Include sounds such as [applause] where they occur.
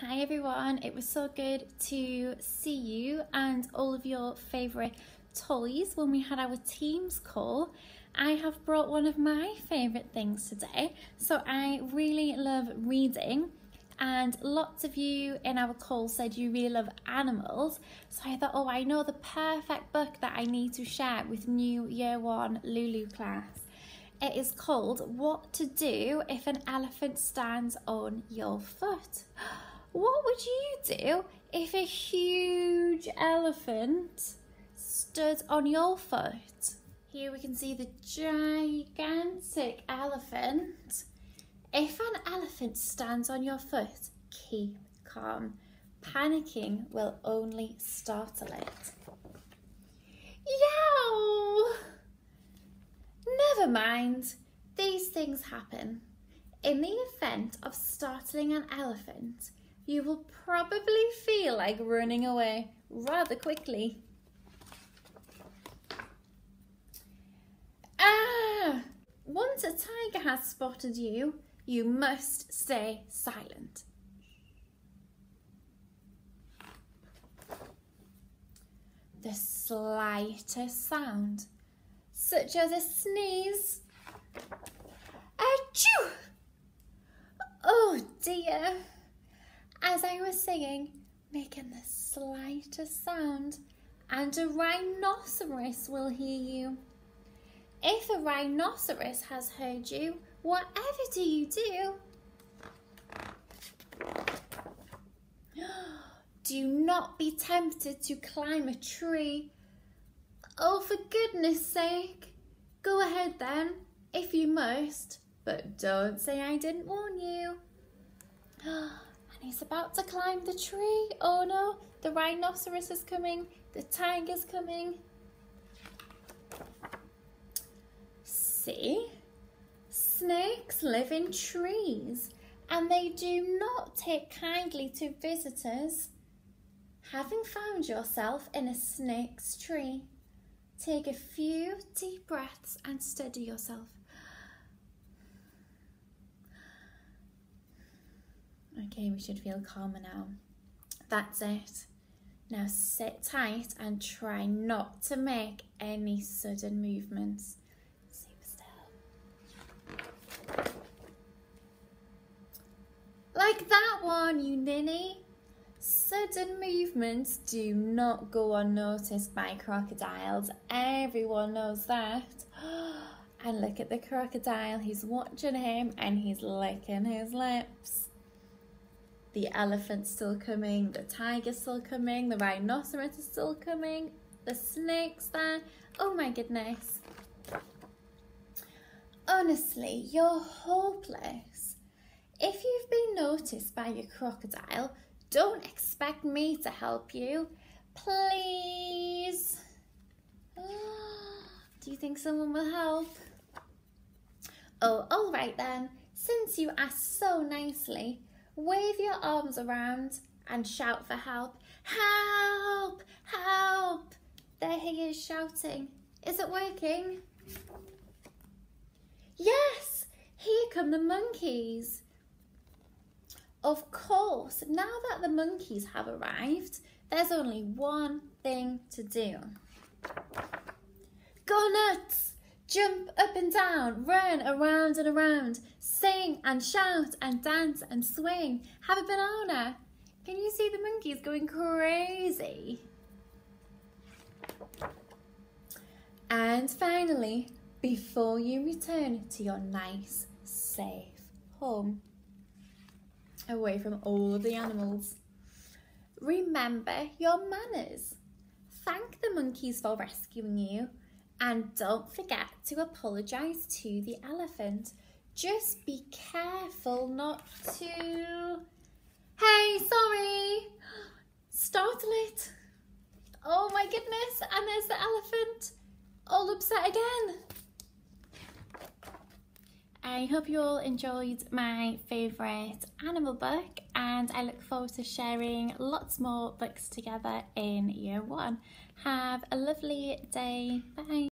Hi everyone, it was so good to see you and all of your favourite toys when we had our Teams call. I have brought one of my favourite things today. So I really love reading and lots of you in our call said you really love animals. So I thought, oh, I know the perfect book that I need to share with new year one Lulu class. It is called What to Do If an Elephant Stands on Your Foot. [gasps] [gasps] What would you do if a huge elephant stood on your foot? Here we can see the gigantic elephant. If an elephant stands on your foot, keep calm. Panicking will only startle it. Yow! Never mind. These things happen. In the event of startling an elephant, you will probably feel like running away rather quickly. Ah! Once a tiger has spotted you, you must stay silent. The slightest sound, such as a sneeze, achoo! Oh dear! As I was singing, making the slightest sound, and a rhinoceros will hear you. If a rhinoceros has heard you, whatever do you do? [gasps] Do not be tempted to climb a tree. Oh, for goodness sake, go ahead then, if you must, but don't say I didn't warn you. He's about to climb the tree. Oh no, the rhinoceros is coming. The tiger's coming. See? Snakes live in trees and they do not take kindly to visitors. Having found yourself in a snake's tree, take a few deep breaths and steady yourself. Okay, we should feel calmer now. That's it. Now sit tight and try not to make any sudden movements. Super still. Like that one, you ninny. Sudden movements do not go unnoticed by crocodiles. Everyone knows that. [gasps] And look at the crocodile. He's watching him and he's licking his lips the elephant's still coming, the tiger's still coming, the rhinoceros is still coming, the snake's there. Oh my goodness. Honestly, you're hopeless. If you've been noticed by your crocodile, don't expect me to help you. Please. [gasps] Do you think someone will help? Oh, all right then. Since you asked so nicely, wave your arms around and shout for help. Help! Help! There he is shouting. Is it working? Yes! Here come the monkeys. Of course, now that the monkeys have arrived, there's only one thing to do. Go nuts! Jump up and down, run around and around, sing and shout and dance and swing. Have a banana. Can you see the monkeys going crazy? And finally, before you return to your nice, safe home, away from all of the animals, remember your manners. Thank the monkeys for rescuing you and don't forget to apologise to the elephant. Just be careful not to... Hey, sorry! Startle it! Oh my goodness, and there's the elephant, all upset again. I hope you all enjoyed my favourite animal book and I look forward to sharing lots more books together in year one. Have a lovely day. Bye.